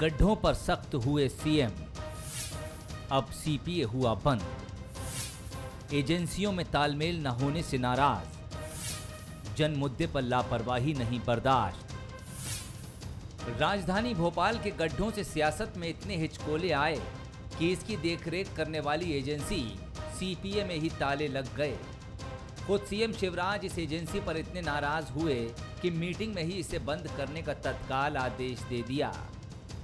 गड्ढों पर सख्त हुए सीएम। अब सीपीए हुआ बंद। एजेंसियों में तालमेल न होने से नाराज़। जन मुद्दे पर लापरवाही नहीं बर्दाश्त। राजधानी भोपाल के गड्ढों से सियासत में इतने हिचकोले आए। कि इसकी देखरेख करने वाली एजेंसी सीपीए में ही ताले लग गए। खुद सीएम शिवराज इस एजेंसी पर इतने नाराज़ हुए कि मीटिंग में ही इसे बंद करने का तत्काल आदेश दे दिया।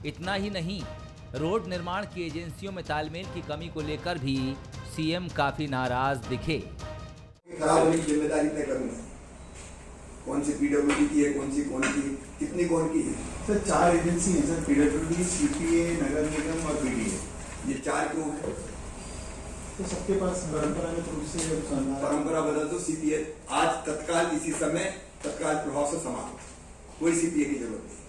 इतना ही नहीं रोड निर्माण की एजेंसियों में तालमेल की कमी को लेकर भी सीएम काफ़ी नाराज़ दिखे। खराब होने की ज़िम्मेदारी तय करूँगा कौन सी पीडब्ल्यू की है कौन सी कौन की कितनी कौन की है? सर चार एजेंसी हैं सर पीडब्ल्यूडी सीपीए नगर निगम और बीडीए ये चार क्यों है? तो सबके पास परंपरागत रूप से परंपरा बदल दो सीपीए आज तत्काल इसी समय तत्काल प्रभाव से समाप्त कोई सीपीए की ज़रूरत नहीं।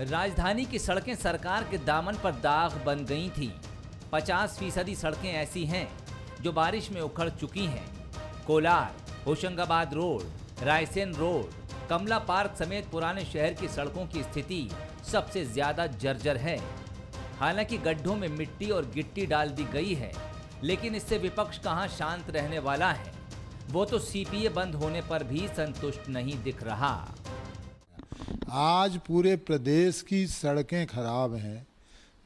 राजधानी की सड़कें सरकार के दामन पर दाग बन गई थी। 50 फ़ीसदी सड़कें ऐसी हैं जो बारिश में उखड़ चुकी हैं। Kolar, Hoshangabad road, Raisen road, Kamla park समेत पुराने शहर की सड़कों की स्थिति सबसे ज़्यादा जर्जर है। हालाँकि गड्ढों में मिट्टी और गिट्टी डाल दी गई है, लेकिन इससे विपक्ष कहाँ शांत रहने वाला है? वो तो सीपीए बंद होने पर भी संतुष्ट नहीं दिख रहा। आज पूरे प्रदेश की सड़कें खराब हैं।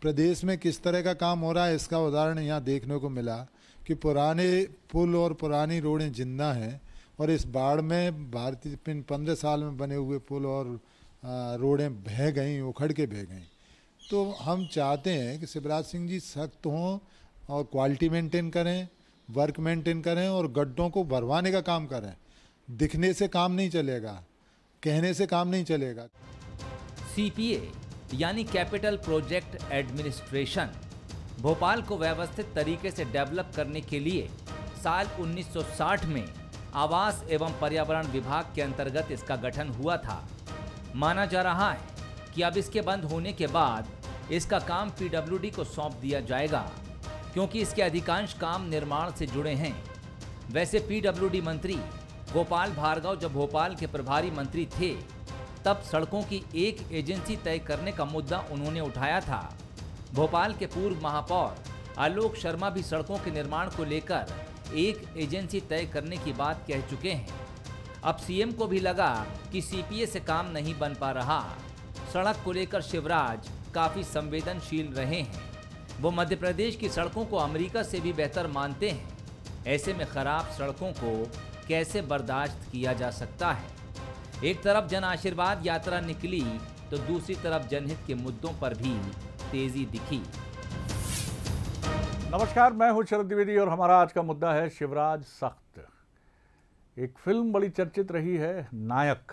प्रदेश में किस तरह का काम हो रहा है, इसका उदाहरण यहाँ देखने को मिला कि पुराने पुल और पुरानी रोडें ज़िंदा हैं और इस बाढ़ में भारतीय, पिन पंद्रह साल में बने हुए पुल और रोडें बह गई, उखड़ के बह गई। तो हम चाहते हैं कि शिवराज सिंह जी सख्त हों और क्वालिटी मेंटेन करें, वर्क मेंटेन करें और गड्ढों को भरवाने का काम करें। दिखने से काम नहीं चलेगा। कहने से काम नहीं चलेगा। सीपीए यानी कैपिटल प्रोजेक्ट एडमिनिस्ट्रेशन, भोपाल को व्यवस्थित तरीके से डेवलप करने के लिए साल 1960 में आवास एवं पर्यावरण विभाग के अंतर्गत इसका गठन हुआ था। माना जा रहा है कि अब इसके बंद होने के बाद इसका काम पीडब्ल्यूडी को सौंप दिया जाएगा, क्योंकि इसके अधिकांश काम निर्माण से जुड़े हैं। वैसे पीडब्ल्यूडी मंत्री गोपाल भार्गव जब भोपाल के प्रभारी मंत्री थे, तब सड़कों की एक एजेंसी तय करने का मुद्दा उन्होंने उठाया था। भोपाल के पूर्व महापौर आलोक शर्मा भी सड़कों के निर्माण को लेकर एक एजेंसी तय करने की बात कह चुके हैं। अब सीएम को भी लगा कि सीपीए से काम नहीं बन पा रहा। सड़क को लेकर शिवराज काफ़ी संवेदनशील रहे हैं। वो मध्य प्रदेश की सड़कों को अमेरिका से भी बेहतर मानते हैं। ऐसे में खराब सड़कों को कैसे बर्दाश्त किया जा सकता है? एक तरफ़ जन आशीर्वाद यात्रा निकली तो दूसरी तरफ़ जनहित के मुद्दों पर भी तेज़ी दिखी। नमस्कार, मैं हूँ शरद द्विवेदी और हमारा आज का मुद्दा है शिवराज सख्त। एक फ़िल्म बड़ी चर्चित रही है, नायक।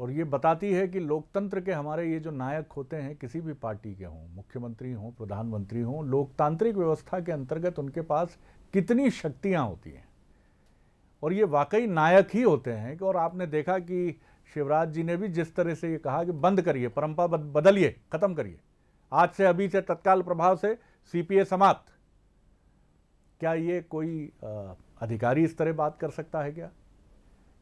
और ये बताती है कि लोकतंत्र के हमारे ये जो नायक होते हैं, किसी भी पार्टी के हों, मुख्यमंत्री हों, प्रधानमंत्री हों, लोकतांत्रिक व्यवस्था के अंतर्गत उनके पास कितनी शक्तियाँ होती हैं? और ये वाकई नायक ही होते हैं कि और आपने देखा कि शिवराज जी ने भी जिस तरह से ये कहा कि बंद करिए, परंपरा बदलिए, खत्म करिए। आज से अभी से तत्काल प्रभाव से सीपीए समाप्त। क्या ये कोई अधिकारी इस तरह बात कर सकता है क्या?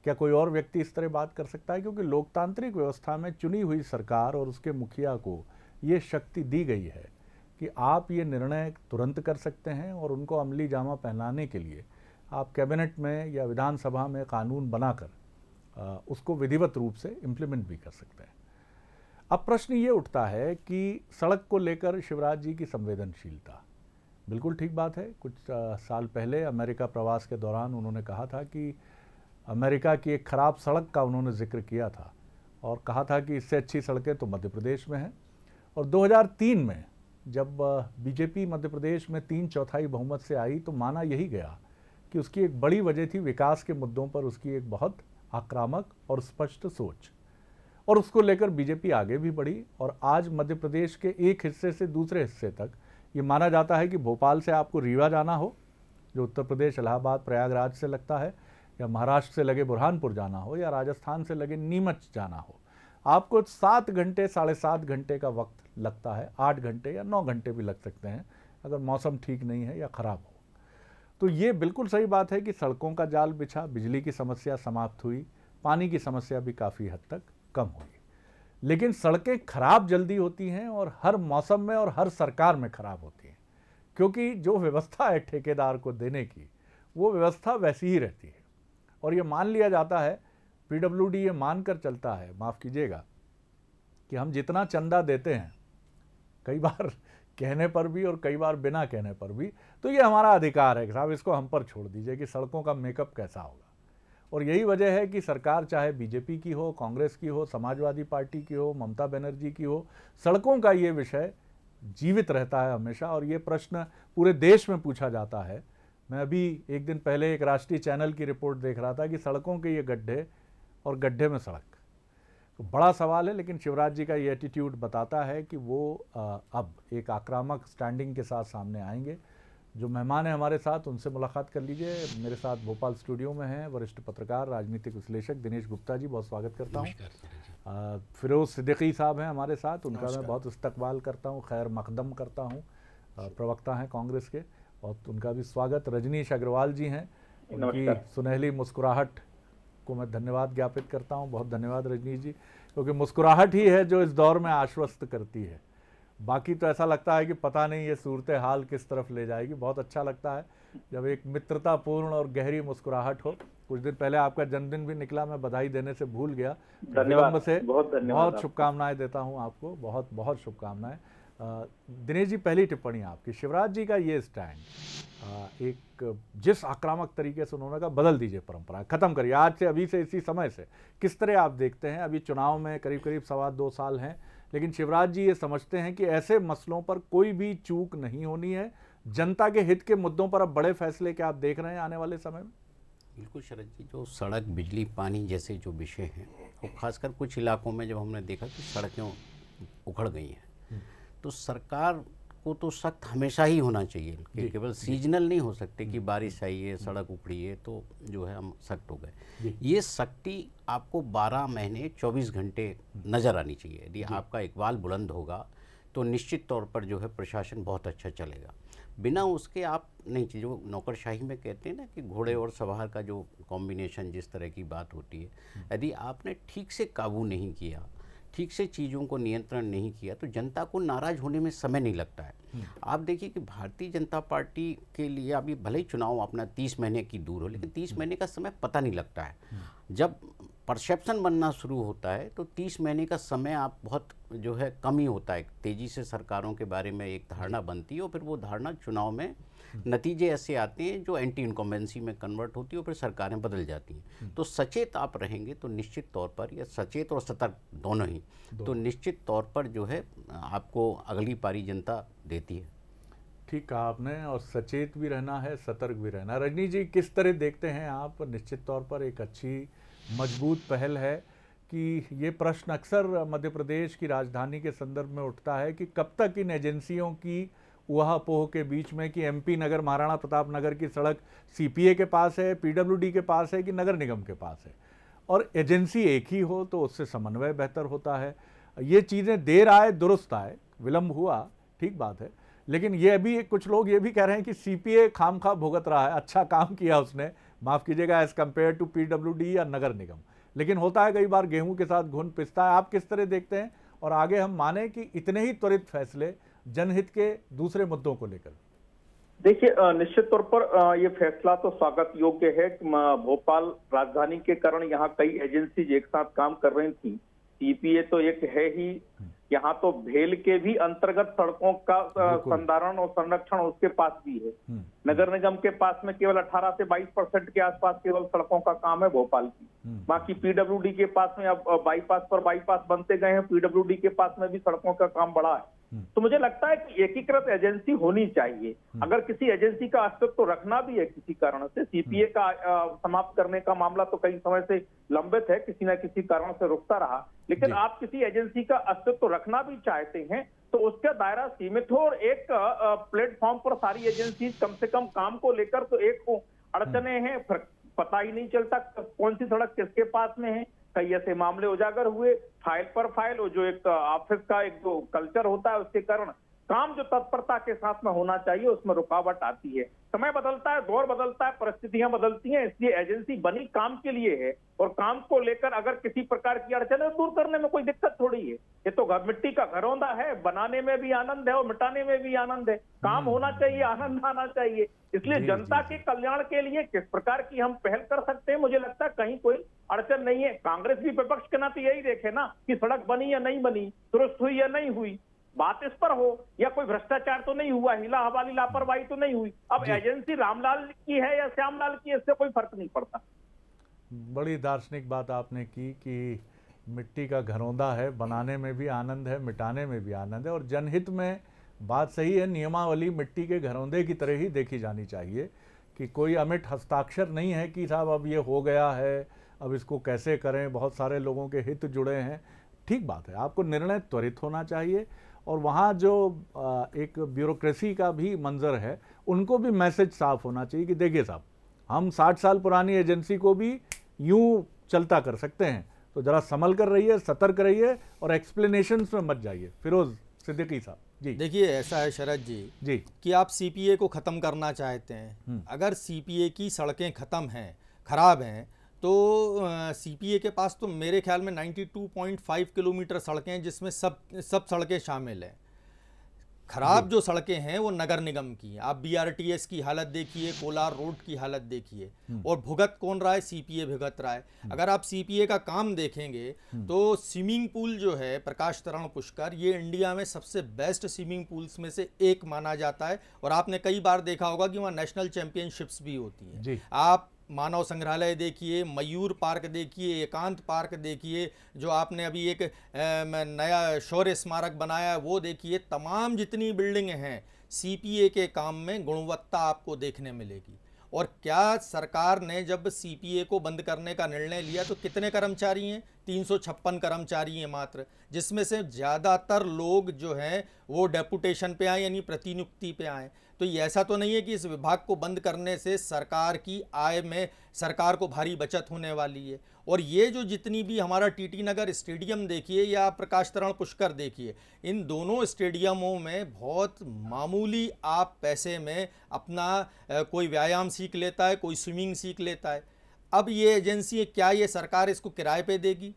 क्या कोई और व्यक्ति इस तरह बात कर सकता है? क्योंकि लोकतांत्रिक व्यवस्था में चुनी हुई सरकार और उसके मुखिया को ये शक्ति दी गई है कि आप ये निर्णय तुरंत कर सकते हैं और उनको अमली जामा पहनाने के लिए आप कैबिनेट में या विधानसभा में कानून बनाकर उसको विधिवत रूप से इम्प्लीमेंट भी कर सकते हैं। अब प्रश्न ये उठता है कि सड़क को लेकर शिवराज जी की संवेदनशीलता। बिल्कुल ठीक बात है। कुछ साल पहले अमेरिका प्रवास के दौरान उन्होंने कहा था कि अमेरिका की एक ख़राब सड़क का उन्होंने ज़िक्र किया था और कहा था कि इससे अच्छी सड़कें तो मध्य प्रदेश में हैं। और 2003 में जब बीजेपी मध्य प्रदेश में तीन चौथाई बहुमत से आई तो माना यही गया कि उसकी एक बड़ी वजह थी विकास के मुद्दों पर उसकी एक बहुत आक्रामक और स्पष्ट सोच। और उसको लेकर बीजेपी आगे भी बढ़ी और आज मध्य प्रदेश के एक हिस्से से दूसरे हिस्से तक ये माना जाता है कि भोपाल से आपको रीवा जाना हो, जो उत्तर प्रदेश, इलाहाबाद, प्रयागराज से लगता है, या महाराष्ट्र से लगे बुरहानपुर जाना हो, या राजस्थान से लगे नीमच जाना हो, आपको सात घंटे, साढ़े सात घंटे का वक्त लगता है, आठ घंटे या नौ घंटे भी लग सकते हैं, अगर मौसम ठीक नहीं है या ख़राब हो। तो ये बिल्कुल सही बात है कि सड़कों का जाल बिछा, बिजली की समस्या समाप्त हुई, पानी की समस्या भी काफ़ी हद तक कम हुई। लेकिन सड़कें खराब जल्दी होती हैं और हर मौसम में और हर सरकार में खराब होती हैं, क्योंकि जो व्यवस्था है ठेकेदार को देने की, वो व्यवस्था वैसी ही रहती है। और ये मान लिया जाता है, पीडब्ल्यूडी ये मान कर चलता है, माफ़ कीजिएगा, कि हम जितना चंदा देते हैं, कई बार कहने पर भी और कई बार बिना कहने पर भी तो ये हमारा अधिकार है कि साहब, इसको हम पर छोड़ दीजिए कि सड़कों का मेकअप कैसा होगा। और यही वजह है कि सरकार चाहे बीजेपी की हो, कांग्रेस की हो, समाजवादी पार्टी की हो, ममता बनर्जी की हो, सड़कों का ये विषय जीवित रहता है हमेशा और ये प्रश्न पूरे देश में पूछा जाता है। मैं अभी एक दिन पहले एक राष्ट्रीय चैनल की रिपोर्ट देख रहा था कि सड़कों के ये गड्ढे और गड्ढे में सड़क। तो बड़ा सवाल है लेकिन शिवराज जी का ये एटीट्यूड बताता है कि वो अब एक आक्रामक स्टैंडिंग के साथ सामने आएँगे। जो मेहमान हैं हमारे साथ उनसे मुलाकात कर लीजिए। मेरे साथ भोपाल स्टूडियो में हैं वरिष्ठ पत्रकार राजनीतिक विश्लेषक दिनेश गुप्ता जी बहुत स्वागत करता हूँ। फिरोज सिद्दीकी साहब हैं हमारे साथ उनका मैं बहुत इस्तकबाल करता हूँ खैर मकदम करता हूँ। प्रवक्ता हैं कांग्रेस के और उनका भी स्वागत। रजनीश अग्रवाल जी हैं उनकी सुनहली मुस्कुराहट को मैं धन्यवाद ज्ञापित करता हूँ। बहुत धन्यवाद रजनीश जी क्योंकि मुस्कुराहट ही है जो इस दौर में आश्वस्त करती है। बाकी तो ऐसा लगता है कि पता नहीं ये सूरत हाल किस तरफ़ ले जाएगी। बहुत अच्छा लगता है जब एक मित्रतापूर्ण और गहरी मुस्कुराहट हो। कुछ दिन पहले आपका जन्मदिन भी निकला मैं बधाई देने से भूल गया। धन्यवाद। से बहुत बहुत शुभकामनाएँ देता हूँ आपको। बहुत बहुत शुभकामनाएँ। दिनेश जी, पहली टिप्पणी आपकी। शिवराज जी का ये स्टैंड एक जिस आक्रामक तरीके से उन्होंने कहा, बदल दीजिए परंपरा, खत्म करिए। आज से, अभी से, इसी समय से किस तरह आप देखते हैं? अभी चुनाव में करीब करीब सवा दो साल हैं, लेकिन शिवराज जी ये समझते हैं कि ऐसे मसलों पर कोई भी चूक नहीं होनी है। जनता के हित के मुद्दों पर अब बड़े फैसले क्या आप देख रहे हैं आने वाले समय में? बिल्कुल शरद जी, जो सड़क, बिजली, पानी जैसे जो विषय हैं वो खासकर कुछ इलाकों में जब हमने देखा कि सड़कें उखड़ गई हैं। तो सरकार को तो सख्त हमेशा ही होना चाहिए कि केवल सीजनल नहीं हो सकते कि बारिश आई है सड़क उखड़ी है तो जो है हम सख्त हो गए। ये सख्ती आपको 12 महीने 24 घंटे नज़र आनी चाहिए। यदि आपका इकबाल बुलंद होगा तो निश्चित तौर पर जो है प्रशासन बहुत अच्छा चलेगा। बिना उसके आप नहीं जो नौकरशाही में कहते हैं ना कि घोड़े और सवार का जो कॉम्बिनेशन जिस तरह की बात होती है यदि आपने ठीक से काबू नहीं किया ठीक से चीज़ों को नियंत्रण नहीं किया तो जनता को नाराज़ होने में समय नहीं लगता है हम्म। आप देखिए कि भारतीय जनता पार्टी के लिए अभी भले ही चुनाव अपना तीस महीने की दूर हो लेकिन तीस महीने का समय पता नहीं लगता है हम्म। जब परसेप्शन बनना शुरू होता है तो तीस महीने का समय आप बहुत जो है कम ही होता है। तेज़ी से सरकारों के बारे में एक धारणा बनती है और फिर वो धारणा चुनाव में नतीजे ऐसे आते हैं जो एंटी इनकम्बेंसी में कन्वर्ट होती है और फिर सरकारें बदल जाती हैं। तो सचेत आप रहेंगे तो निश्चित तौर पर या सचेत और सतर्क दोनों ही दो। तो निश्चित तौर पर जो है आपको अगली पारी जनता देती है। ठीक कहा आपने और सचेत भी रहना है सतर्क भी रहना रजनी जी किस तरह देखते हैं आप निश्चित तौर पर एक अच्छी मज़बूत पहल है कि ये प्रश्न अक्सर मध्य प्रदेश की राजधानी के संदर्भ में उठता है कि कब तक इन एजेंसियों की उहा पोह के बीच में कि एमपी नगर, महाराणा प्रताप नगर की सड़क सीपीए के पास है पीडब्ल्यूडी के पास है कि नगर निगम के पास है? और एजेंसी एक ही हो तो उससे समन्वय बेहतर होता है। ये चीज़ें देर आए, दुरुस्त आए विलम्ब हुआ, ठीक बात है। लेकिन ये अभी कुछ लोग ये भी कह रहे हैं कि सीपीए खाम खा भुगत रहा है अच्छा काम किया उसने। माफ़ कीजिएगा एज़ कंपेयर टू पीडब्ल्यूडी या नगर निगम। लेकिन होता है कई बार गेहूँ के साथ घुन पिसता है। आप किस तरह देखते हैं? और आगे हम माने कि इतने ही त्वरित फैसले जनहित के दूसरे मुद्दों को लेकर। देखिए निश्चित तौर पर ये फैसला तो स्वागत योग्य है कि भोपाल राजधानी के कारण यहाँ कई एजेंसीज एक साथ काम कर रही थी। सीपीए तो एक है ही। यहाँ तो भेल के भी अंतर्गत सड़कों का संधारण और संरक्षण उसके पास भी है हम्म। नगर निगम के पास में केवल 18 से 22 परसेंट के आसपास केवल सड़कों का काम है भोपाल की हम्म। बाकी पीडब्ल्यूडी के पास में अब बाईपास पर बाईपास बनते गए हैं पीडब्ल्यूडी के पास में भी सड़कों का काम बड़ा है। तो मुझे लगता है कि एकीकृत एजेंसी होनी चाहिए। अगर किसी एजेंसी का अस्तित्व तो रखना भी है किसी कारण से सीपीए का समाप्त करने का मामला तो कई समय से लंबित है किसी न किसी कारण से रुकता रहा। लेकिन आप किसी एजेंसी का अस्तित्व तो रखना भी चाहते हैं तो उसका दायरा सीमित हो और एक प्लेटफॉर्म पर सारी एजेंसी कम से कम काम को लेकर तो एक अड़चने हैं पता ही नहीं चलता कौन सी सड़क किसके पास में है। कई ऐसे मामले उजागर हुए, फ़ाइल पर फ़ाइल और जो एक ऑफ़िस का एक जो कल्चर होता है उसके कारण काम जो तत्परता के साथ में होना चाहिए उसमें रुकावट आती है। समय बदलता है दौर बदलता है परिस्थितियाँ बदलती हैं इसलिए एजेंसी बनी काम के लिए है और काम को लेकर अगर किसी प्रकार की अड़चन है दूर करने में कोई दिक्कत थोड़ी है। ये तो घर मिट्टी का घरौंदा है बनाने में भी आनंद है और मिटाने में भी आनंद है। काम होना चाहिए आनंद आना चाहिए। इसलिए जी, जनता जी, के कल्याण के लिए किस प्रकार की हम पहल कर सकते हैं मुझे लगता है कहीं कोई अड़चन नहीं है। कांग्रेस भी विपक्ष के नाते यही देखे ना कि सड़क बनी या नहीं बनी दुरुस्त हुई या नहीं हुई। बात इस पर हो या कोई भ्रष्टाचार तो नहीं हुआ हिला हवाली लापरवाही तो नहीं हुई? अब एजेंसी रामलाल की है या श्यामलाल की इससे कोई फ़र्क नहीं पड़ता। बड़ी दार्शनिक बात आपने की कि मिट्टी का घरौंदा है बनाने में भी आनंद है मिटाने में भी आनंद है और जनहित में बात सही है नियमावली मिट्टी के घरौंदे की तरह ही देखी जानी चाहिए कि कोई अमिट हस्ताक्षर नहीं है कि साहब अब ये हो गया है अब इसको कैसे करें बहुत सारे लोगों के हित जुड़े हैं। ठीक बात है आपको निर्णय त्वरित होना चाहिए। और वहाँ जो एक ब्यूरोक्रेसी का भी मंजर है उनको भी मैसेज साफ़ होना चाहिए कि देखिए साहब हम 60 साल पुरानी एजेंसी को भी यूँ चलता कर सकते हैं। तो जरा संभल कर रहिए सतर्क रहिए और एक्सप्लेनेशन में मत जाइए। फिरोज सिद्दीकी साहब जी। देखिए ऐसा है शरद जी जी। कि आप सीपीए को ख़त्म करना चाहते हैं। अगर सीपीए की सड़कें ख़त्म हैं खराब हैं तो सीपीए के पास तो मेरे ख्याल में 92.5 किलोमीटर सड़कें हैं जिसमें सब सब सड़कें शामिल हैं। खराब जो। सड़कें हैं वो नगर निगम की हैं। आप बीआरटीएस की हालत देखिए कोलार रोड की हालत देखिए और भुगत कौन रहा है? सीपीए भुगत रहा है। अगर आप सीपीए का काम देखेंगे तो स्विमिंग पूल जो है प्रकाश तरण पुष्कर ये इंडिया में सबसे बेस्ट स्विमिंग पूल्स में से एक माना जाता है और आपने कई बार देखा होगा कि वहाँ नेशनल चैंपियनशिप्स भी होती। हैं। आप मानव संग्रहालय देखिए, मयूर पार्क देखिए, एकांत पार्क देखिए, जो आपने अभी एक नया शौर्य स्मारक बनाया, वो देखिए, तमाम जितनी बिल्डिंग हैं सीपीए के काम में गुणवत्ता आपको देखने मिलेगी। और क्या सरकार ने जब सीपीए को बंद करने का निर्णय लिया तो कितने कर्मचारी हैं? तीन सौ छप्पन कर्मचारी हैं मात्र, जिसमें से ज़्यादातर लोग जो हैं वो डेपुटेशन पे आए, यानी प्रतिनियुक्ति पे आए। तो ये ऐसा तो नहीं है कि इस विभाग को बंद करने से सरकार की आय में सरकार को भारी बचत होने वाली है। और ये जो जितनी भी हमारा टीटी नगर स्टेडियम देखिए या प्रकाश तरण पुष्कर देखिए, इन दोनों स्टेडियमों में बहुत मामूली आप पैसे में अपना कोई व्यायाम सीख लेता है, कोई स्विमिंग सीख लेता है। अब ये एजेंसी, क्या ये सरकार इसको किराए पे देगी?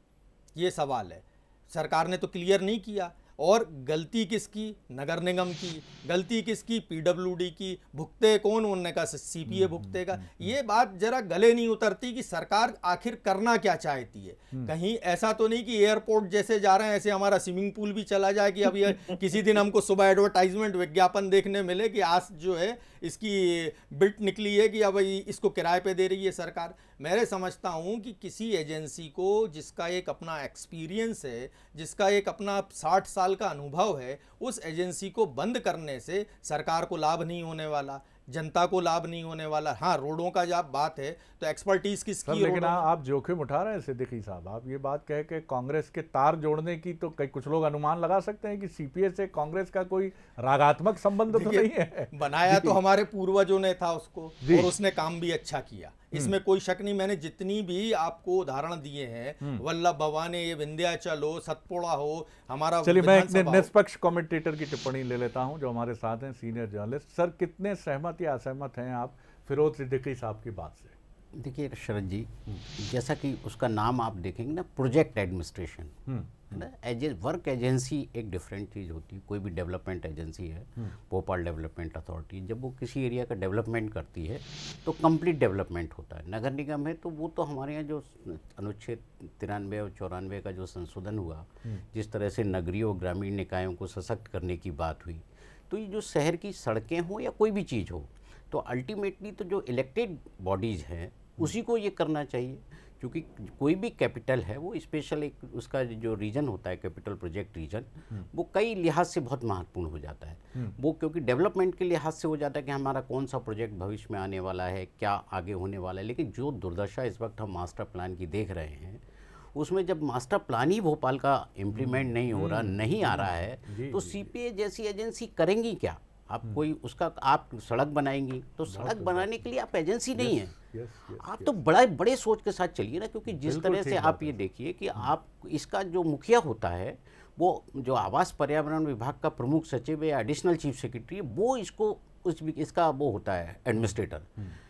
ये सवाल है। सरकार ने तो क्लियर नहीं किया। और गलती किसकी? नगर निगम की। गलती किसकी? पीडब्ल्यूडी की। भुगते कौन? उनने कहा सीपीए भुगतेगा ये बात जरा गले नहीं उतरती कि सरकार आखिर करना क्या चाहती है। कहीं ऐसा तो नहीं कि एयरपोर्ट जैसे जा रहे हैं ऐसे हमारा स्विमिंग पूल भी चला जाए कि ये किसी दिन हमको सुबह एडवर्टाइजमेंट विज्ञापन देखने मिले कि आज जो है इसकी बिल्ट निकली है कि अब इसको किराए पर दे रही है सरकार। मैं समझता हूँ कि किसी एजेंसी को जिसका एक अपना एक्सपीरियंस है जिसका एक अपना साठ साल का अनुभव है उस एजेंसी को बंद करने से सरकार को लाभ नहीं होने वाला जनता को लाभ नहीं होने वाला। हाँ रोडों का जब बात है तो एक्सपर्टीज सर किसकी लेकिन आ, आप जोखिम उठा रहे हैं सिद्दीकी साहब। आप ये बात कह के कांग्रेस के तार जोड़ने की तो कई कुछ लोग अनुमान लगा सकते हैं कि सीपीए से कांग्रेस का कोई रागात्मक संबंध तो नहीं है। बनाया तो हमारे पूर्वजों ने था उसको और उसने काम भी अच्छा किया। इसमें कोई शक नहीं मैंने जितनी भी आपको उदाहरण दिए हैं वल्लभ भवानी ये विंध्याचल हो सतपुड़ा हो हमारा चलिए मैं एक निष्पक्ष कमेंटेटर की टिप्पणी ले लेता हूँ जो हमारे साथ हैं सीनियर जर्नलिस्ट सर कितने सहमत या असहमत हैं आप फिरोज सिद्दीकी साहब की बात से? देखिए शरद जी जैसा कि उसका नाम आप देखेंगे ना प्रोजेक्ट एडमिनिस्ट्रेशन। है ना? एजे वर्क एजेंसी एक डिफरेंट चीज़ होती है। कोई भी डेवलपमेंट एजेंसी है भोपाल डेवलपमेंट अथॉरिटी जब वो किसी एरिया का डेवलपमेंट करती है तो कंप्लीट डेवलपमेंट होता है। नगर निगम है तो वो तो हमारे यहाँ जो अनुच्छेद तिरानवे और चौरानवे का जो संशोधन हुआ जिस तरह से नगरीय और ग्रामीण निकायों को सशक्त करने की बात हुई तो ये जो शहर की सड़कें हों या कोई भी चीज़ हो तो अल्टीमेटली तो जो इलेक्टेड बॉडीज़ हैं उसी को ये करना चाहिए। क्योंकि कोई भी कैपिटल है वो स्पेशल एक उसका जो रीजन होता है कैपिटल प्रोजेक्ट रीजन वो कई लिहाज से बहुत महत्वपूर्ण हो जाता है। वो क्योंकि डेवलपमेंट के लिहाज से हो जाता है कि हमारा कौन सा प्रोजेक्ट भविष्य में आने वाला है क्या आगे होने वाला है लेकिन जो दुर्दशा इस वक्त हम मास्टर प्लान की देख रहे हैं उसमें जब मास्टर प्लान ही भोपाल का इम्प्लीमेंट नहीं हो रहा नहीं आ रहा है तो सीपीए जैसी एजेंसी करेंगी क्या? आप कोई उसका आप सड़क बनाएँगी तो सड़क बनाने के लिए आप एजेंसी नहीं है। आप तो बड़ा बड़े सोच के साथ चलिए ना क्योंकि जिस तरह से आप ये देखिए कि आप इसका जो मुखिया होता है वो जो आवास पर्यावरण विभाग का प्रमुख सचिव या एडिशनल चीफ सेक्रेटरी वो इसको उस इसका वो होता है एडमिनिस्ट्रेटर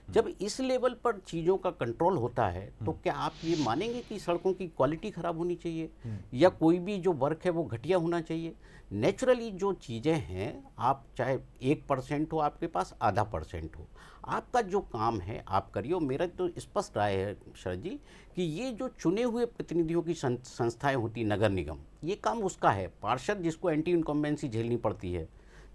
जब इस लेवल पर चीज़ों का कंट्रोल होता है तो क्या आप ये मानेंगे कि सड़कों की क्वालिटी खराब होनी चाहिए? या कोई भी जो वर्क है वो घटिया होना चाहिए? नेचुरली जो चीज़ें हैं, आप चाहे एक परसेंट हो, आपके पास आधा परसेंट हो। आपका जो काम है, आप करिए मेरा तो स्पष्ट राय है, शरद जी, कि ये जो चुने हुए प्रतिनिधियों की संस्थाएँ होती, नगर निगम, ये काम उसका है। पार्षद जिसको एंटी इनकम्बेंसी झेलनी पड़ती है,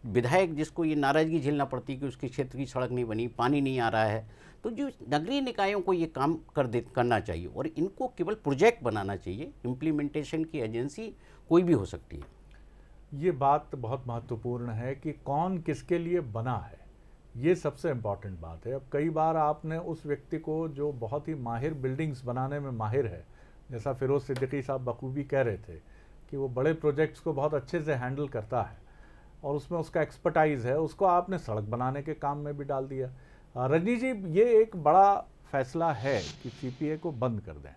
विधायक जिसको ये नाराज़गी झेलना पड़ती है कि उसके क्षेत्र की सड़क नहीं बनी, पानी नहीं आ रहा है तो जो नगरीय निकायों को ये काम कर दे, करना चाहिए और इनको केवल प्रोजेक्ट बनाना चाहिए। इम्प्लीमेंटेशन की एजेंसी कोई भी हो सकती है। ये बात बहुत महत्वपूर्ण है कि कौन किसके लिए बना है। ये सबसे इंपॉर्टेंट बात है। अब कई बार आपने उस व्यक्ति को जो बहुत ही माहिर बिल्डिंग्स बनाने में माहिर है, जैसा फिरोज सिद्दीकी साहब बखूबी कह रहे थे कि वो बड़े प्रोजेक्ट्स को बहुत अच्छे से हैंडल करता है और उसमें उसका एक्सपर्टाइज है, उसको आपने सड़क बनाने के काम में भी डाल दिया। रजनी जी, ये एक बड़ा फैसला है कि सीपीए को बंद कर दें।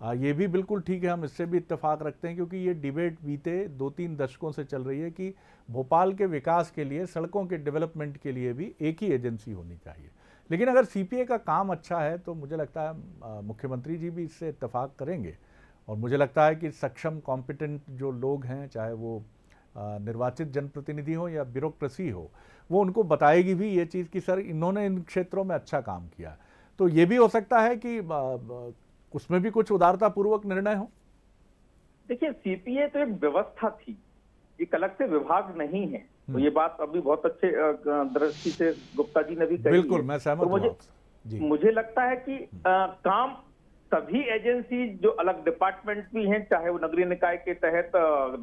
आ, ये भी बिल्कुल ठीक है हम इससे भी इत्तेफाक रखते हैं क्योंकि ये डिबेट बीते दो तीन दशकों से चल रही है कि भोपाल के विकास के लिए सड़कों के डेवलपमेंट के लिए भी एक ही एजेंसी होनी चाहिए। लेकिन अगर सीपीए का काम अच्छा है तो मुझे लगता है मुख्यमंत्री जी भी इससे इत्तेफाक करेंगे। और मुझे लगता है कि सक्षम कॉम्पिटेंट जो लोग हैं चाहे वो निर्वाचित जनप्रतिनिधि हो या ब्यूरोक्रेसी हो वो उनको बताएगी भी ये चीज़ कि सर इन्होंने इन क्षेत्रों में अच्छा काम किया तो ये भी हो सकता है कि उसमें भी कुछ उदारतापूर्वक निर्णय हो? देखिए सीपीए तो एक व्यवस्था थी। एक अलग से विभाग नहीं है। तो ये बात अभी बहुत अच्छे दृष्टि से गुप्ता जी ने भी कही बिल्कुल मैं तो सहमत हूँ मुझे जी। मुझे लगता है कि अ, काम सभी एजेंसी जो अलग डिपार्टमेंट भी हैं चाहे वो नगरीय निकाय के तहत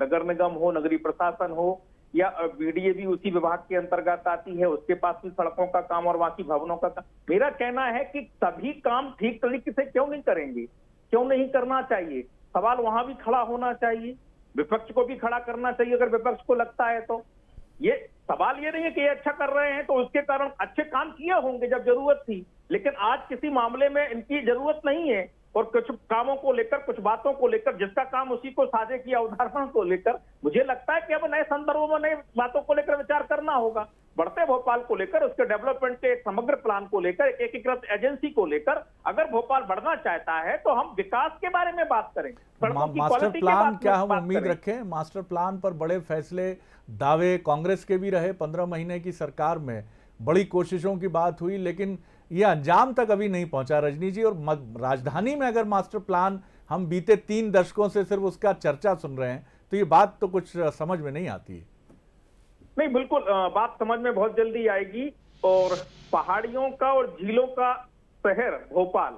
नगर निगम हो नगरीय प्रशासन हो या बीडीए भी उसी विभाग के अंतर्गत आती है, उसके पास भी सड़कों का काम और बाकी भवनों का काम। मेरा कहना है कि सभी काम ठीक तरीके से क्यों नहीं करेंगे? क्यों नहीं करना चाहिए? सवाल वहाँ भी खड़ा होना चाहिए। विपक्ष को भी खड़ा करना चाहिए, अगर विपक्ष को लगता है तो। ये सवाल ये नहीं है कि ये अच्छा कर रहे हैं तो उसके कारण अच्छे काम किए होंगे जब ज़रूरत थी। लेकिन आज किसी मामले में इनकी ज़रूरत नहीं है। और कुछ कामों को लेकर कुछ बातों को लेकर जिसका काम उसी को साझे किया उदाहरण को लेकर मुझे लगता है कि अब नए संदर्भों में नई बातों को लेकर विचार करना होगा। बढ़ते भोपाल को लेकर उसके डेवलपमेंट के एक समग्र प्लान को लेकर एक एकीकृत एजेंसी को लेकर अगर भोपाल बढ़ना चाहता है तो हम विकास के बारे में बात करें सड़कों मा, मास्टर प्लान क्या हम उम्मीद रखें? मास्टर प्लान पर बड़े फैसले दावे कांग्रेस के भी रहे पंद्रह महीने की सरकार में। बड़ी कोशिशों की बात हुई लेकिन ये अंजाम तक अभी नहीं पहुँचा, रजनी जी, और राजधानी में अगर मास्टर प्लान हम बीते तीन दशकों से सिर्फ़ उसका चर्चा सुन रहे हैं तो ये बात तो कुछ समझ में नहीं आती है। नहीं, बिल्कुल बात समझ में बहुत जल्दी आएगी। और पहाड़ियों का और झीलों का शहर, भोपाल,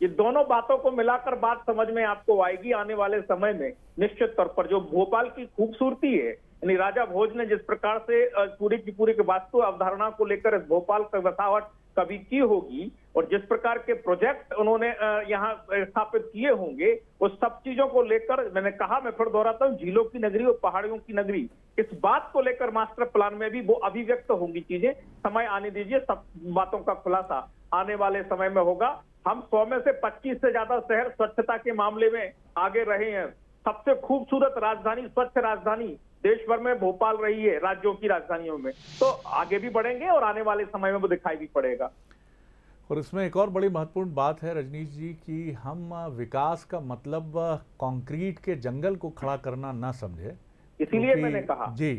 ये दोनों बातों को मिलाकर बात समझ में आपको आएगी आने वाले समय में, निश्चित तौर पर। जो भोपाल की खूबसूरती है, यानी राजा भोज ने जिस प्रकार से पूरी की पूरी की वास्तु अवधारणा को लेकर इस भोपाल का बसावट कभी की होगी और जिस प्रकार के प्रोजेक्ट उन्होंने यहाँ स्थापित किए होंगे उस सब चीज़ों को लेकर, मैंने कहा, मैं फिर दोहराता हूँ, झीलों की नगरी और पहाड़ियों की नगरी, इस बात को लेकर मास्टर प्लान में भी वो अभिव्यक्त होंगी चीज़ें। समय आने दीजिए, सब बातों का खुलासा आने वाले समय में होगा। हम सौ में से 25 से ज़्यादा शहर स्वच्छता के मामले में आगे रहे हैं। सबसे खूबसूरत राजधानी, स्वच्छ राजधानी देश भर में भोपाल रही है राज्यों की राजधानियों में। तो आगे भी बढ़ेंगे और आने वाले समय में वो दिखाई भी पड़ेगा। और इसमें एक और बड़ी महत्वपूर्ण बात है रजनीश जी कि हम विकास का मतलब कंक्रीट के जंगल को खड़ा करना ना समझे। इसीलिए मैंने कहा। जी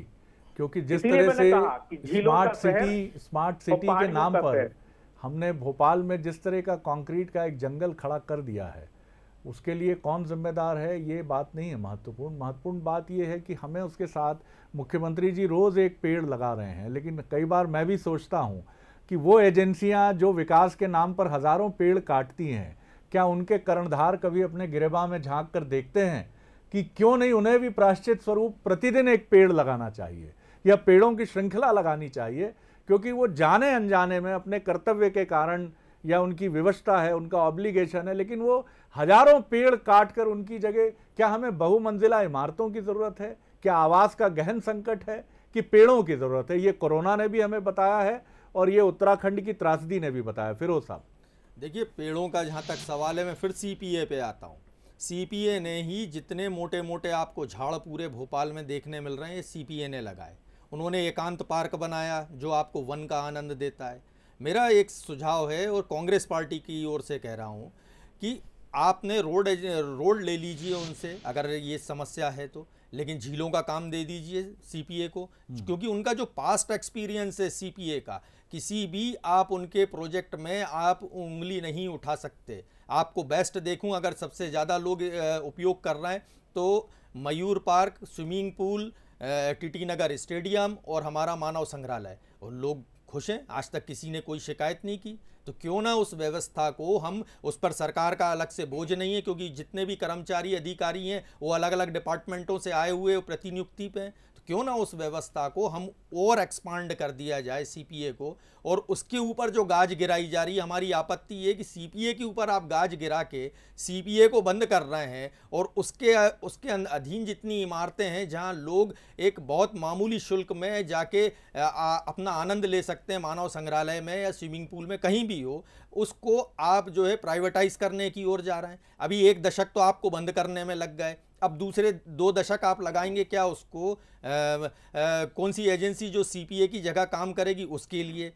क्योंकि जिस तरह से स्मार्ट सिटी स्मार्ट सिटी के नाम पर हमने भोपाल में जिस तरह का कंक्रीट का एक जंगल खड़ा कर दिया है उसके लिए कौन जिम्मेदार है, ये बात नहीं है महत्वपूर्ण। महत्वपूर्ण बात ये है कि हमें उसके साथ मुख्यमंत्री जी रोज़ एक पेड़ लगा रहे हैं, लेकिन कई बार मैं भी सोचता हूँ कि वो एजेंसियाँ जो विकास के नाम पर हज़ारों पेड़ काटती हैं, क्या उनके कर्णधार कभी अपने गिरेबा में झाँक कर देखते हैं कि क्यों नहीं उन्हें भी प्राश्चित स्वरूप प्रतिदिन एक पेड़ लगाना चाहिए या पेड़ों की श्रृंखला लगानी चाहिए? क्योंकि वो जाने अनजाने में अपने कर्तव्य के कारण या उनकी व्यवस्था है, उनका ऑब्लिगेशन है, लेकिन वो हज़ारों पेड़ काट कर उनकी जगह, क्या हमें बहुमंजिला इमारतों की ज़रूरत है? क्या आवास का गहन संकट है कि पेड़ों की ज़रूरत है? ये कोरोना ने भी हमें बताया है और ये उत्तराखंड की त्रासदी ने भी बताया। फिरोज साहब। देखिए, पेड़ों का जहाँ तक सवाल है, मैं फिर सीपीए पे आता हूँ। सीपीए ने ही जितने मोटे मोटे आपको झाड़ पूरे भोपाल में देखने मिल रहे हैं, ये सीपीए ने लगाए। उन्होंने एकांत पार्क बनाया, जो आपको वन का आनंद देता है। मेरा एक सुझाव है और कांग्रेस पार्टी की ओर से कह रहा हूँ कि आपने रोड रोड ले लीजिए उनसे अगर ये समस्या है तो। लेकिन झीलों का काम दे दीजिए सीपीए को क्योंकि उनका जो पास्ट एक्सपीरियंस है सीपीए का किसी भी आप उनके प्रोजेक्ट में आप उंगली नहीं उठा सकते। आपको बेस्ट देखूँ अगर सबसे ज़्यादा लोग उपयोग कर रहे हैं तो Mayur park swimming pool TT Nagar stadium और हमारा मानव संग्रहालय। और लोग खुश हैं? आज तक किसी ने कोई शिकायत नहीं की। तो क्यों ना उस व्यवस्था को हम उस पर सरकार का अलग से बोझ नहीं है, क्योंकि जितने भी कर्मचारी, अधिकारी हैं, वो अलग अलग डिपार्टमेंटों से आए हुए प्रतिनियुक्ति पे हैं। तो क्यों ना उस व्यवस्था को हम और एक्सपांड कर दिया जाए सीपीए को? और उसके ऊपर जो गाज गिराई जा रही है, हमारी आपत्ति ये कि सीपीए के ऊपर आप गाज गिरा के सीपीए को बंद कर रहे हैं और उसके उसके अधीन जितनी इमारतें हैं जहाँ लोग एक बहुत मामूली शुल्क में जाके अपना आनंद ले सकते हैं मानव संग्रहालय में या स्विमिंग पूल में, कहीं भी हो, उसको आप जो है प्राइवेटाइज करने की ओर जा रहे हैं। अभी एक दशक तो आपको बंद करने में लग गए। अब दूसरे दो दशक आप लगाएँगे क्या उसको? अ, अ, कौन सी एजेंसी जो सीपीए की जगह काम करेगी उसके लिए?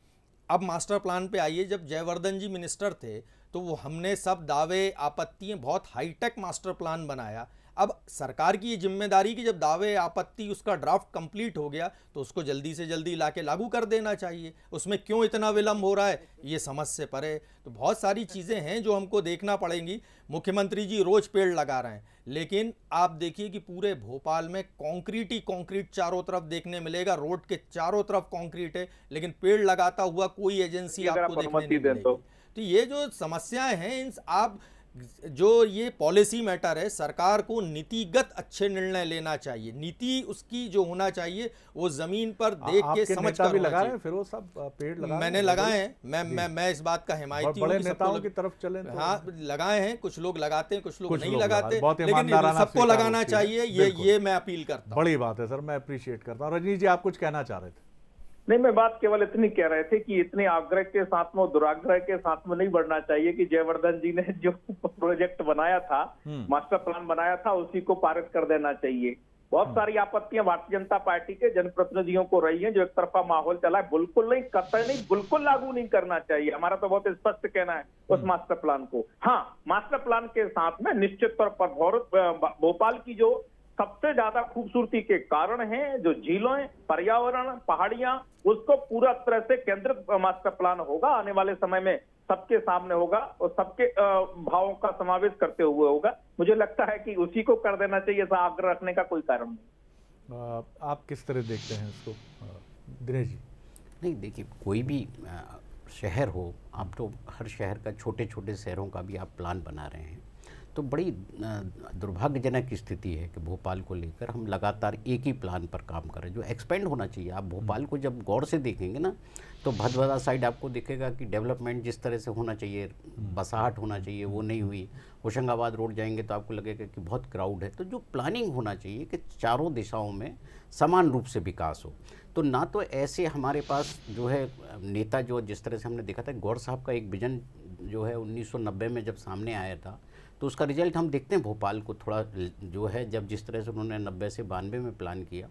अब मास्टर प्लान पे आइए जब जयवर्धन जी मिनिस्टर थे तो वो हमने सब दावे आपत्तियाँ बहुत हाईटेक मास्टर प्लान बनाया। अब सरकार की ये ज़िम्मेदारी कि जब दावे आपत्ति उसका ड्राफ्ट कंप्लीट हो गया तो उसको जल्दी से जल्दी लाके लागू कर देना चाहिए। उसमें क्यों इतना विलंब हो रहा है ये समझ से परे। तो बहुत सारी चीज़ें हैं जो हमको देखना पड़ेंगी। मुख्यमंत्री जी रोज पेड़ लगा रहे हैं। लेकिन आप देखिए कि पूरे भोपाल में कॉन्क्रीट ही कॉन्क्रीट चारों तरफ़ देखने मिलेगा रोड के चारों तरफ़ कॉन्क्रीट है लेकिन पेड़ लगाता हुआ कोई एजेंसी आपको देखने नहीं मिलेगी तो। तो ये जो समस्याएँ हैं इन आप जो ये पॉलिसी मैटर है सरकार को नीतिगत अच्छे निर्णय लेना चाहिए। नीति उसकी जो होना चाहिए वो ज़मीन पर देख के समझ कर भी लगा रहे हैं फिरोज साहब आ, पेड़ लगा मैंने लगाए हैं। मैं मैं मैं इस बात का हिमायती हूँ नेताओं की तरफ़ चले तो। हाँ लगाए हैं। कुछ लोग लगाते हैं कुछ लोग नहीं लगाते। लेकिन सबको लगाना चाहिए। ये ये मैं अपील करता हूँ। बड़ी बात है सर मैं अप्रिशिएट करता हूँ। रजनीश जी आप कुछ कहना चाह रहे थे? नहीं मैं बात केवल इतनी कह रहे थे कि इतने आग्रह के साथ में दुराग्रह के साथ में नहीं बढ़ना चाहिए कि जयवर्धन जी ने जो प्रोजेक्ट बनाया था मास्टर प्लान बनाया था उसी को पारित कर देना चाहिए। बहुत सारी आपत्तियाँ भारतीय जनता पार्टी के जनप्रतिनिधियों को रही हैं जो एक तरफा माहौल चला है। बिल्कुल नहीं कतर नहीं बिल्कुल लागू नहीं करना चाहिए। हमारा तो बहुत स्पष्ट कहना है उस मास्टर प्लान को। हाँ मास्टर प्लान के साथ में निश्चित तौर पर भोपाल की जो सबसे ज़्यादा खूबसूरती के कारण हैं जो झीलों पर्यावरण पहाड़ियाँ उसको पूरा तरह से केंद्रित मास्टर प्लान होगा। आने वाले समय में सबके सामने होगा और सबके भावों का समावेश करते हुए होगा। मुझे लगता है कि उसी को कर देना चाहिए ऐसा आग्रह रखने का कोई कारण नहीं। आप किस तरह देखते हैं इसको? दिनेश जी। नहीं देखिए कोई भी शहर हो आप तो हर शहर का छोटे छोटे शहरों का भी आप प्लान बना रहे हैं। तो बड़ी दुर्भाग्यजनक स्थिति है कि भोपाल को लेकर हम लगातार एक ही प्लान पर काम कर रहे हैं, जो एक्सपेंड होना चाहिए। आप भोपाल को जब गौर से देखेंगे ना तो भदभदा साइड आपको दिखेगा कि डेवलपमेंट जिस तरह से होना चाहिए, बसाहट होना चाहिए, वो नहीं हुई। होशंगाबाद रोड जाएँगे तो आपको लगेगा कि बहुत क्राउड है। तो जो प्लानिंग होना चाहिए कि चारों दिशाओं में समान रूप से विकास हो। तो ना तो ऐसे हमारे पास जो है, नेता जो जिस तरह से हमने देखा था, गौर साहब का एक विजन जो है 1990 में जब सामने आया था तो उसका रिज़ल्ट हम देखते हैं भोपाल को थोड़ा जो है, जब जिस तरह से उन्होंने नब्बे से बानवे में प्लान किया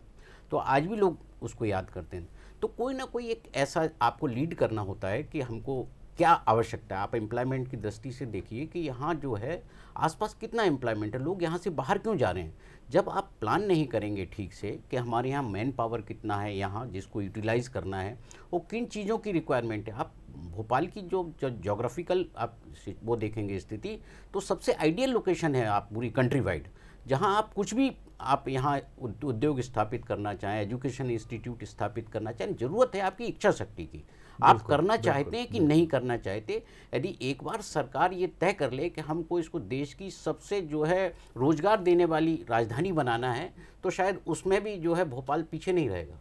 तो आज भी लोग उसको याद करते हैं। तो कोई ना कोई एक ऐसा आपको लीड करना होता है कि हमको क्या आवश्यकता है। आप एम्प्लॉयमेंट की दृष्टि से देखिए कि यहाँ जो है, आसपास कितना एम्प्लॉयमेंट है, लोग यहाँ से बाहर क्यों जा रहे हैं? जब आप प्लान नहीं करेंगे ठीक से कि हमारे यहाँ मैन पावर कितना है, यहाँ जिसको यूटिलाइज करना है, वो किन चीज़ों की रिक्वायरमेंट है, आप भोपाल की जो जोग्राफिकल आप वो देखेंगे स्थिति तो सबसे आइडियल लोकेशन है आप पूरी कंट्री वाइड जहाँ आप कुछ भी आप यहाँ उद्योग स्थापित करना चाहें एजुकेशन इंस्टीट्यूट स्थापित करना चाहें ज़रूरत है आपकी इच्छा शक्ति की। आप करना चाहते हैं कि नहीं करना चाहते यदि एक बार सरकार ये तय कर ले कि हमको इसको देश की सबसे जो है रोज़गार देने वाली राजधानी बनाना है तो शायद उसमें भी जो है भोपाल पीछे नहीं रहेगा।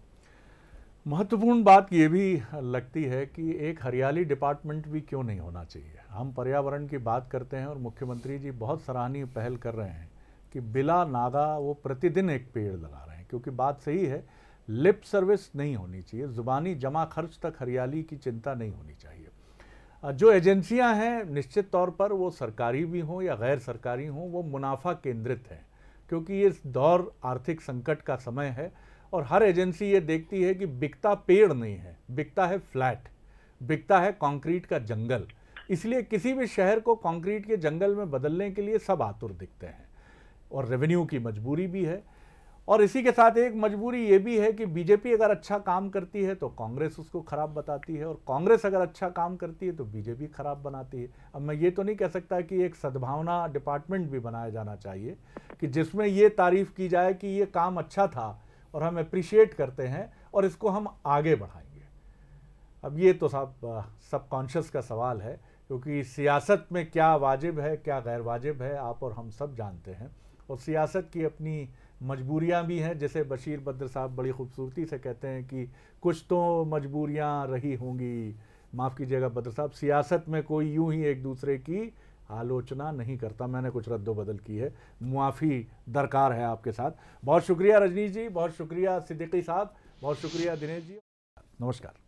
महत्वपूर्ण बात ये भी लगती है कि एक हरियाली डिपार्टमेंट भी क्यों नहीं होना चाहिए? हम पर्यावरण की बात करते हैं और मुख्यमंत्री जी बहुत सराहनीय पहल कर रहे हैं कि बिला नागा वो प्रतिदिन एक पेड़ लगा रहे हैं, क्योंकि बात सही है, लिप सर्विस नहीं होनी चाहिए, ज़ुबानी जमा खर्च तक हरियाली की चिंता नहीं होनी चाहिए। जो एजेंसियाँ हैं, निश्चित तौर पर वो सरकारी भी हों या गैर सरकारी हों, वो मुनाफा केंद्रित हैं, क्योंकि ये दौर आर्थिक संकट का समय है और हर एजेंसी ये देखती है कि बिकता पेड़ नहीं है, बिकता है फ्लैट, बिकता है कंक्रीट का जंगल। इसलिए किसी भी शहर को कंक्रीट के जंगल में बदलने के लिए सब आतुर दिखते हैं और रेवेन्यू की मजबूरी भी है। और इसी के साथ एक मजबूरी ये भी है कि बीजेपी अगर अच्छा काम करती है तो कांग्रेस उसको खराब बताती है और कांग्रेस अगर अच्छा काम करती है तो बीजेपी खराब बनाती है। अब मैं ये तो नहीं कह सकता कि एक सद्भावना डिपार्टमेंट भी बनाया जाना चाहिए कि जिसमें ये तारीफ़ की जाए कि ये काम अच्छा था और हम अप्रिशिएट करते हैं और इसको हम आगे बढ़ाएँगे। अब ये तो साहब सबकॉन्शियस का सवाल है, क्योंकि सियासत में क्या वाजिब है, क्या गैर वाजिब है, आप और हम सब जानते हैं। और सियासत की अपनी मजबूरियाँ भी हैं, जैसे बशीर बद्र साहब बड़ी खूबसूरती से कहते हैं कि कुछ तो मजबूरियाँ रही होंगी। माफ़ कीजिएगा बद्र साहब, सियासत में कोई यूँ ही एक दूसरे की आलोचना नहीं करता। मैंने कुछ रद्दोबदल की है। मुआफ़ी दरकार है आपके साथ। बहुत शुक्रिया रजनीश जी, बहुत शुक्रिया सिद्दीकी साहब, बहुत शुक्रिया दिनेश जी। नमस्कार।